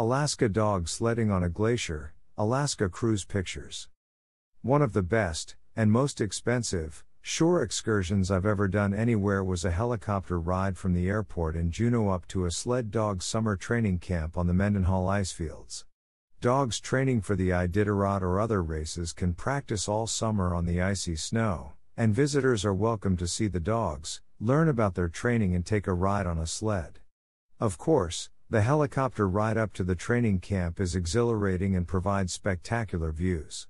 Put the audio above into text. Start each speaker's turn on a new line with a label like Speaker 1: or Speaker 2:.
Speaker 1: Alaska Dog Sledding on a Glacier, Alaska Cruise Pictures. One of the best, and most expensive, shore excursions I've ever done anywhere was a helicopter ride from the airport in Juneau up to a sled dog summer training camp on the Mendenhall icefields. Dogs training for the Iditarod or other races can practice all summer on the icy snow, and visitors are welcome to see the dogs, learn about their training, and take a ride on a sled. Of course, the helicopter ride up to the training camp is exhilarating and provides spectacular views.